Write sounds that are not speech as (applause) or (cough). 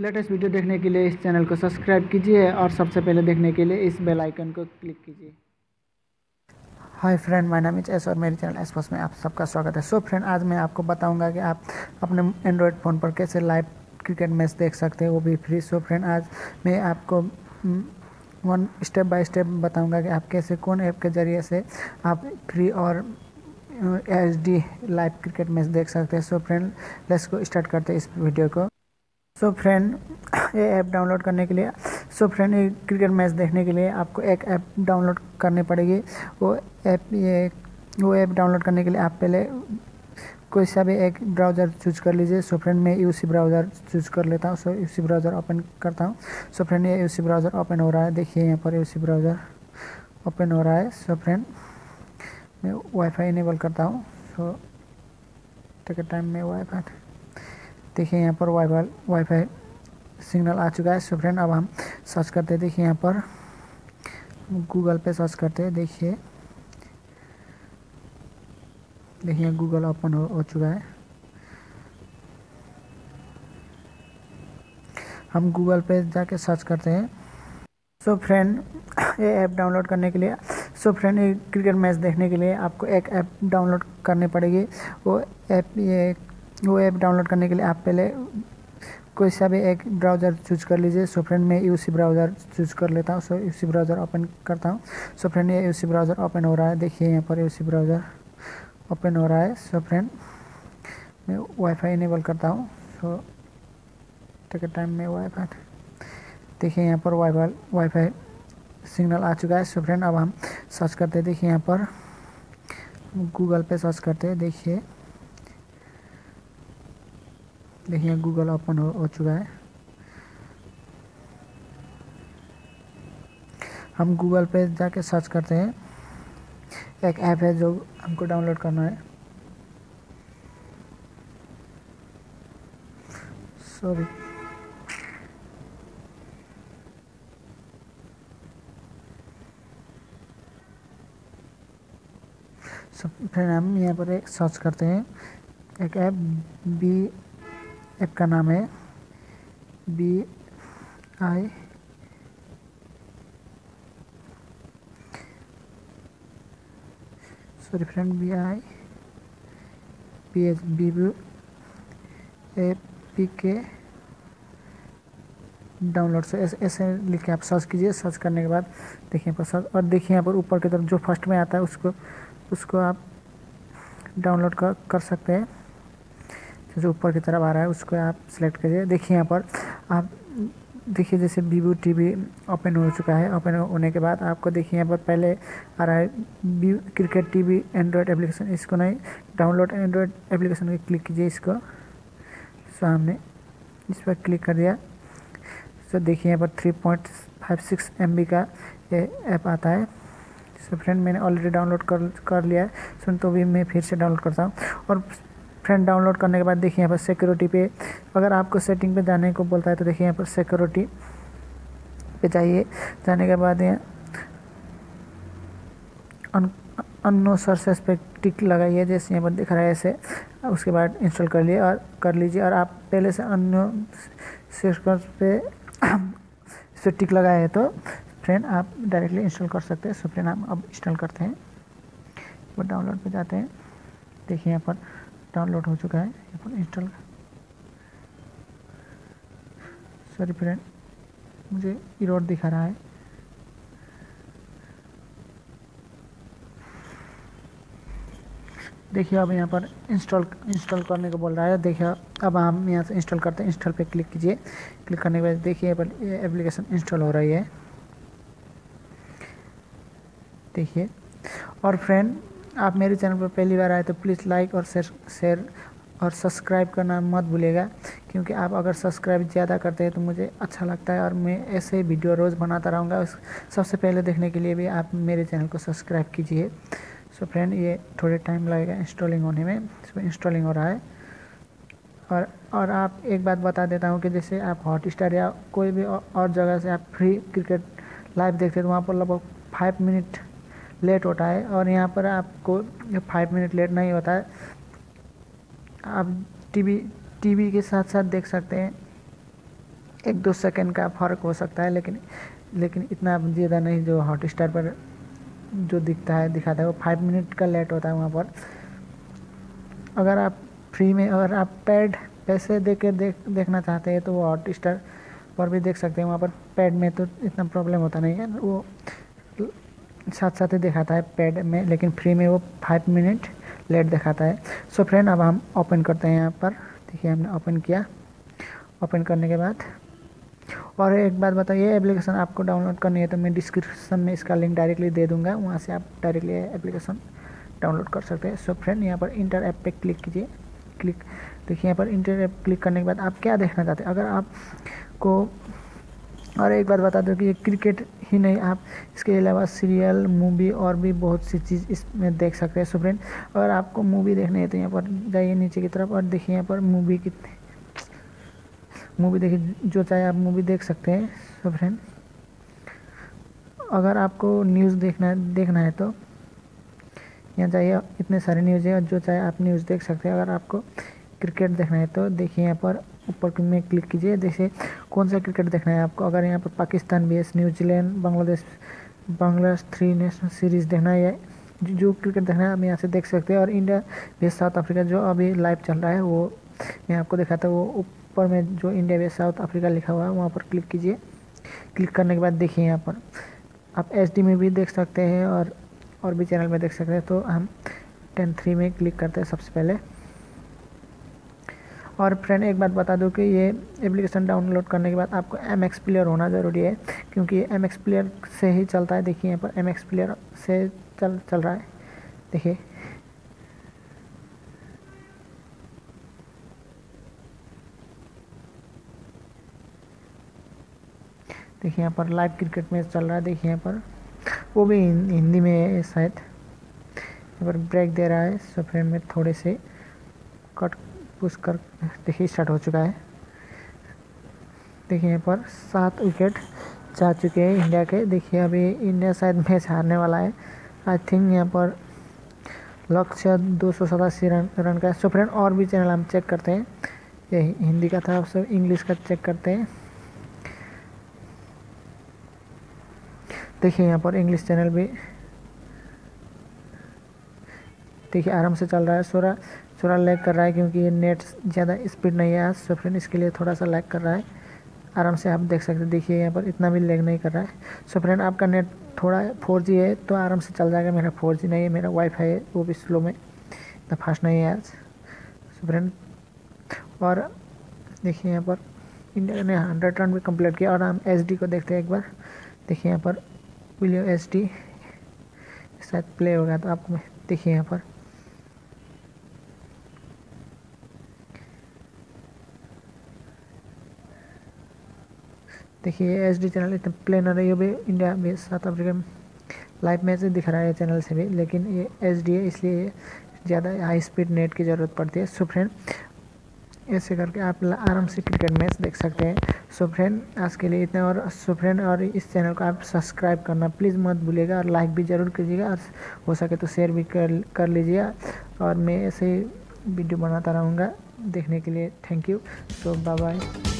Latest video देखने के लिए इस चैनल को सब्सक्राइब कीजिए और सबसे पहले देखने के लिए इस बेल आइकन को क्लिक कीजिए। हाय फ्रेंड माय नाम इज़ एस और मेरे चैनल एस में आप सबका स्वागत है। सो so फ्रेंड आज मैं आपको बताऊँगा कि आप अपने एंड्रॉयड फ़ोन पर कैसे लाइव क्रिकेट मैच देख सकते हैं, वो भी फ्री सो so फ्रेंड आज मैं आपको वन स्टेप बाय स्टेप बताऊँगा कि आप कैसे, कौन ऐप के ज़रिए से आप फ्री और H D live cricket match देख सकते हैं। सो फ्रेंड लेट्स को स्टार्ट करते हैं इस वीडियो को। सो फ्रेंड (coughs) ये ऐप डाउनलोड करने के लिए सो फ्रेंड ये क्रिकेट मैच देखने के लिए आपको एक ऐप डाउनलोड करनी पड़ेगी। वो ऐप ये, वो ऐप डाउनलोड करने के लिए आप पहले कोई सा भी एक ब्राउज़र चूज़ कर लीजिए। सो फ्रेंड मैं यूसी ब्राउज़र चूज़ कर लेता हूँ। सो यूसी ब्राउज़र ओपन करता हूँ। सो फ्रेंड ये यूसी ब्राउज़र ओपन हो रहा है। देखिए यहाँ पर यूसी ब्राउज़र ओपन हो रहा है। सो फ्रेंड मैं वाईफाई इनेबल करता हूँ। सो टेक टाइम में वाईफाई देखिए यहाँ पर वाईफाई वाईफाई सिग्नल आ चुका है। सो फ्रेंड अब हम सर्च करते हैं। देखिए यहाँ पर गूगल पे सर्च करते हैं। देखिए देखिए गूगल ओपन हो, हो चुका है। हम गूगल पे जाके सर्च करते हैं। सो फ्रेंड ये ऐप डाउनलोड करने के लिए सो so फ्रेंड ये क्रिकेट मैच देखने के लिए आपको एक ऐप डाउनलोड करनी पड़ेगी। वो ऐप ये वो ऐप डाउनलोड करने के लिए आप पहले कोई सा भी एक ब्राउज़र चूज़ कर लीजिए। सो फ्रेंड मैं यूसी ब्राउज़र चूज़ कर लेता हूँ। सो यूसी ब्राउज़र ओपन करता हूँ। सो फ्रेंड ये यूसी ब्राउज़र ओपन हो रहा है। देखिए यहाँ पर यूसी ब्राउज़र ओपन हो रहा है। सो फ्रेंड मैं वाईफाई इनेबल करता हूँ। सो टेक टाइम में वाईफाई देखिए यहाँ पर वाईफाई वाईफाई सिग्नल आ चुका है। सो फ्रेंड अब हम सर्च करते हैं। देखिए यहाँ पर गूगल पे सर्च करते हैं। देखिए। देखिए गूगल ओपन हो, हो चुका है। हम गूगल पे जाके सर्च करते हैं। एक ऐप है जो हमको डाउनलोड करना है। सॉरी फिर हम यहाँ पर एक सर्च करते हैं। एक ऐप बी ऐप का नाम है B I sorry friend, B I P H, B A P के डाउनलोड से ऐसे ऐसे लिख के आप सर्च कीजिए। सर्च करने के बाद देखिए यहाँ पर सर्च, और देखिए यहाँ पर ऊपर की तरफ़ जो फ़र्स्ट में आता है उसको उसको आप डाउनलोड कर कर सकते हैं। जो ऊपर की तरफ़ आ रहा है, उसको आप सिलेक्ट करिए। देखिए यहाँ पर, आप देखिए जैसे वीवो टीवी ओपन हो चुका है। ओपन होने के बाद आपको देखिए यहाँ पर पहले आ रहा है क्रिकेट टीवी एंड्रॉयड एप्लीकेशन इसको नहीं डाउनलोड एंड्रॉयड एप्लीकेशन पे क्लिक कीजिए इसको। सो हमने इस पर क्लिक कर दिया। सो देखिए यहाँ पर three point five six M का ऐप आता है। सो फ्रेंड मैंने ऑलरेडी डाउनलोड कर कर लिया है। सुन तो भी मैं फिर से डाउनलोड करता हूँ। और फ्रेंड डाउनलोड करने के बाद देखिए यहाँ पर सिक्योरिटी पे, अगर आपको सेटिंग पे जाने को बोलता है तो देखिए यहाँ पर सिक्योरिटी पे जाइए। जाने के बाद यहाँ अन्नो सर्सेस पे टिक लगाइए, जैसे यहाँ पर दिख रहा है ऐसे, उसके बाद इंस्टॉल कर लिए और कर लीजिए। और आप पहले से अन्य सर्च पे, इस पर टिक लगाए तो फ्रेंड आप डायरेक्टली इंस्टॉल कर सकते हैं। सो फ्रेंड हम अब इंस्टॉल करते हैं। डाउनलोड पे जाते हैं। देखिए यहाँ पर डाउनलोड हो चुका है पर इंस्टॉल सॉरी फ्रेंड मुझे इरोड दिखा रहा है। देखिए अब यहाँ पर इंस्टॉल इंस्टॉल करने को बोल रहा है। देखिए अब हम यहाँ से इंस्टॉल करते हैं। इंस्टॉल पे क्लिक कीजिए। क्लिक करने के बाद देखिए पर एप्लीकेशन इंस्टॉल हो रही है। देखिए, और फ्रेंड आप मेरे चैनल पर पहली बार आए तो प्लीज़ लाइक और शेयर शेयर और सब्सक्राइब करना मत भूलेगा क्योंकि आप अगर सब्सक्राइब ज़्यादा करते हैं तो मुझे अच्छा लगता है और मैं ऐसे वीडियो रोज़ बनाता रहूँगा। सबसे पहले देखने के लिए भी आप मेरे चैनल को सब्सक्राइब कीजिए। सो फ्रेंड ये थोड़े टाइम लगेगा इंस्टॉलिंग होने में। सो इंस्टॉलिंग हो रहा है। और और आप एक बात बता देता हूँ कि जैसे आप हॉट स्टार या कोई भी और जगह से आप फ्री क्रिकेट लाइव देखते हैं तो वहाँ पर लगभग फाइव मिनट लेट होता है और यहाँ पर आपको फाइव मिनट लेट नहीं होता है। आप टीवी टीवी के साथ साथ देख सकते हैं। एक दो सेकंड का फ़र्क हो सकता है, लेकिन लेकिन इतना ज़्यादा नहीं जो हॉट स्टार पर जो दिखता है, दिखाता है, वो फाइव मिनट का लेट होता है वहाँ पर। अगर आप फ्री में, अगर आप पैड पैसे दे के देख, देखना चाहते हैं तो वो हॉट स्टार पर भी देख सकते हैं। वहाँ पर पैड में तो इतना प्रॉब्लम होता नहीं है। वो साथ साथ ही दिखाता है पैड में, लेकिन फ्री में वो फाइव मिनट लेट दिखाता है। सो फ्रेंड अब हम ओपन करते हैं यहाँ पर। देखिए, हमने ओपन किया। ओपन करने के बाद। और एक बात बताइए एप्लीकेशन आपको डाउनलोड करनी है तो मैं डिस्क्रिप्शन में इसका लिंक डायरेक्टली दे दूँगा। वहाँ से आप डायरेक्टली एप्लीकेशन डाउनलोड कर सकते हैं। सो फ्रेंड यहाँ पर इंटर ऐप पे क्लिक कीजिए। क्लिक देखिए, यहाँ पर इंटर ऐप क्लिक करने के बाद आप क्या देखना चाहते हैं? अगर आपको और एक बात बता दो कि क्रिकेट ही नहीं, आप इसके अलावा सीरियल, मूवी और भी बहुत सी चीज़ इसमें देख सकते हैं सो फ्रेंड अगर आपको मूवी देखनी है तो यहाँ पर जाइए नीचे की तरफ़ और देखिए यहाँ पर मूवी कितनी मूवी देखिए, जो चाहे आप मूवी देख सकते हैं सो फ्रेंड अगर आपको न्यूज़ देखना देखना है तो यहाँ चाहिए इतने सारे न्यूज़ है और जो चाहे आप न्यूज़ देख सकते हैं। अगर आपको क्रिकेट देखना है तो देखिए यहाँ पर ऊपर में क्लिक कीजिए। जैसे कौन सा क्रिकेट देखना है आपको? अगर यहाँ पर Pakistan base New Zealand, Bangladesh Bangladesh three national series देखना है। जो क्रिकेट देखना है, आप यहाँ से देख सकते हैं। और इंडिया बेस साउथ अफ्रीका जो अभी लाइव चल रहा है, वो मैं आपको दिखाता हूँ। वो ऊपर में जो इंडिया बेस साउथ अफ्रीका लिखा हुआ है, वहाँ पर क्लिक कीजिए। क्लिक करने के बाद देखिए यहाँ पर। आप एचडी में भी देख सकते हैं और और भी चैनल में देख सकते हैं। तो हम टेन थ्री में क्लिक करते हैं सबसे पहले। और फ्रेंड एक बात बता दूँ कि ये एप्लीकेशन डाउनलोड करने के बाद आपको एम एक्स प्लेयर होना ज़रूरी है, क्योंकि एम एक्स प्लेयर से ही चलता है। देखिए यहाँ पर एम एक्स प्लेयर से चल चल रहा है। देखिए। देखिए यहाँ पर लाइव क्रिकेट मैच चल रहा है। देखिए यहाँ पर। वो भी हिंदी में है शायद। यहाँ पर ब्रेक दे रहा है। सो फ्रेंड में थोड़े से कट पुश कर देखिए स्टार्ट हो चुका है। देखिए यहाँ पर सात विकेट जा चुके हैं इंडिया के। देखिए अभी इंडिया शायद मैच हारने वाला है। आई थिंक यहाँ पर लक्ष्य दो सौ सतासी रन रन का सो फ्रेंड और भी चैनल हम चेक करते हैं। ये हिंदी का था आप सब इंग्लिश का चेक करते हैं। देखिए यहाँ पर इंग्लिश चैनल भी देखिए आराम से चल रहा है। सोरा थोड़ा लैग कर रहा है क्योंकि ये नेट ज़्यादा स्पीड नहीं है सो फ्रेंड इसके लिए थोड़ा सा लैग कर रहा है। आराम से आप देख सकते हैं, देखिए यहाँ पर इतना भी लैग नहीं कर रहा है। सो फ्रेंड आपका नेट थोड़ा फोर जी है तो आराम से चल जाएगा। मेरा फोर जी नहीं है, मेरा वाईफाई है, वो भी स्लो में, इतना फास्ट नहीं है आज। सो फ्रेंड और देखिए यहाँ पर इंडिया ने हंड्रेड रन भी कंप्लीट किया, और हम एच को देखते हैं एक बार। देखिए यहाँ पर विलियो एच डी शायद प्ले होगा तो आपको देखिए यहाँ पर। देखिए एच डी चैनल इतना प्ले ना रही हो भी इंडिया में साउथ अफ्रीका लाइव मैच दिख रहा है चैनल से भी, लेकिन ये एच डी है, इसलिए ज़्यादा हाई स्पीड नेट की ज़रूरत पड़ती है। सो फ्रेंड ऐसे करके आप आराम से क्रिकेट मैच देख सकते हैं। सो फ्रेंड आज के लिए इतना और। सो फ्रेंड और इस चैनल को आप सब्सक्राइब करना प्लीज़ मत भूलिएगा, और लाइक भी ज़रूर कीजिएगा, और हो सके तो शेयर भी कर कर लीजिएगा। और मैं ऐसे ही वीडियो बनाता रहूँगा देखने के लिए। Thank you so bye bye